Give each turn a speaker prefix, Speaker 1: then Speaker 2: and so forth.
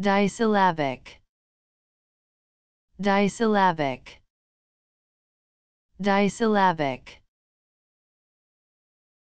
Speaker 1: Disyllabic. Disyllabic. Disyllabic.